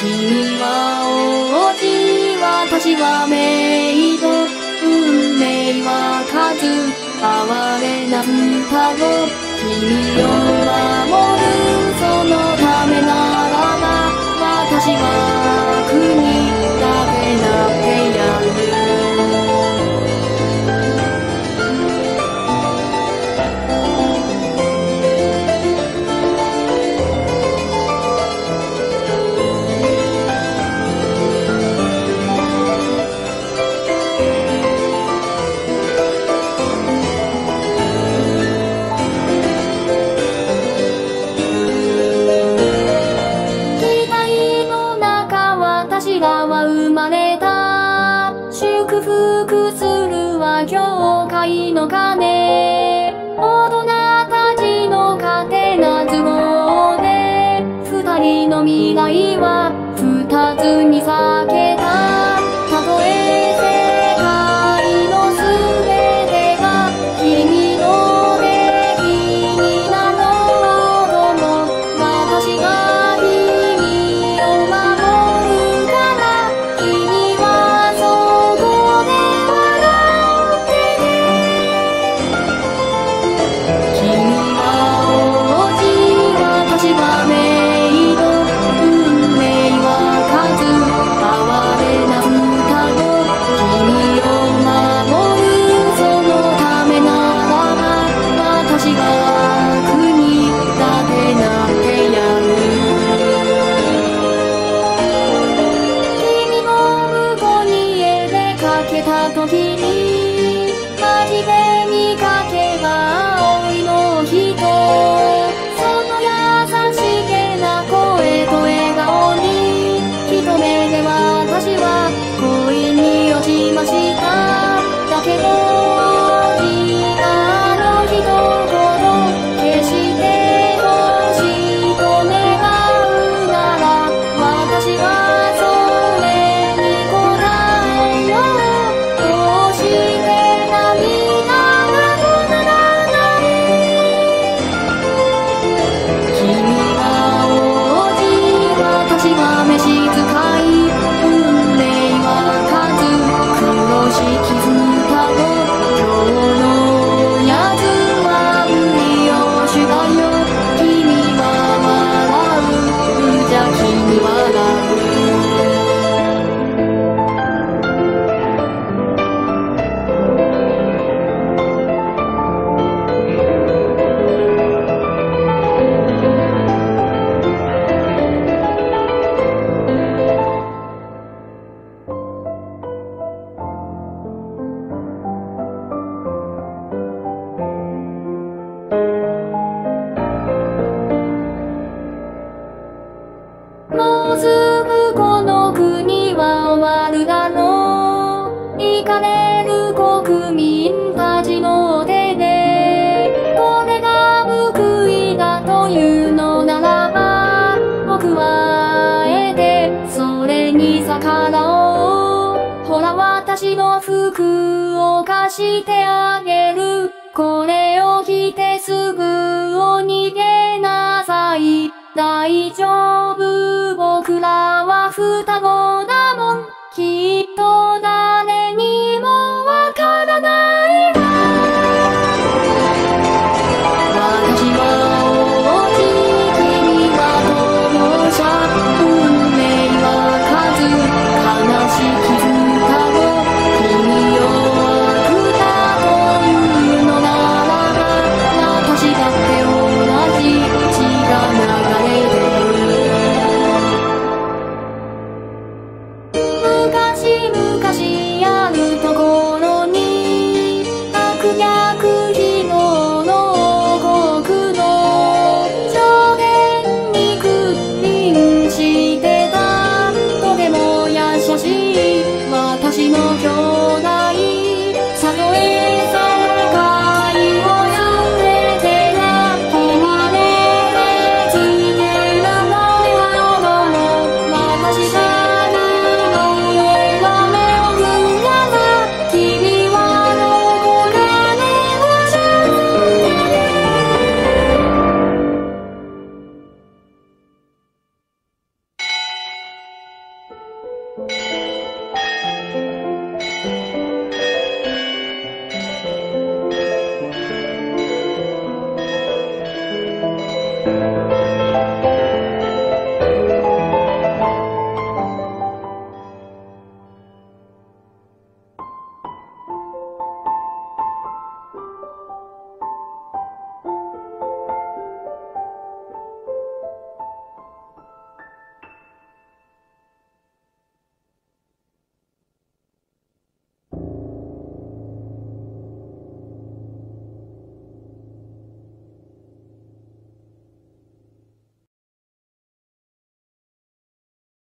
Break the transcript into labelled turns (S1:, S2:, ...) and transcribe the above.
S1: 君は王子私はメイド運命は数哀れな双子。君ないのかね魚をほら私の服を貸してあげる。これを着てすぐお逃げなさい。大丈夫。僕らは双子。you.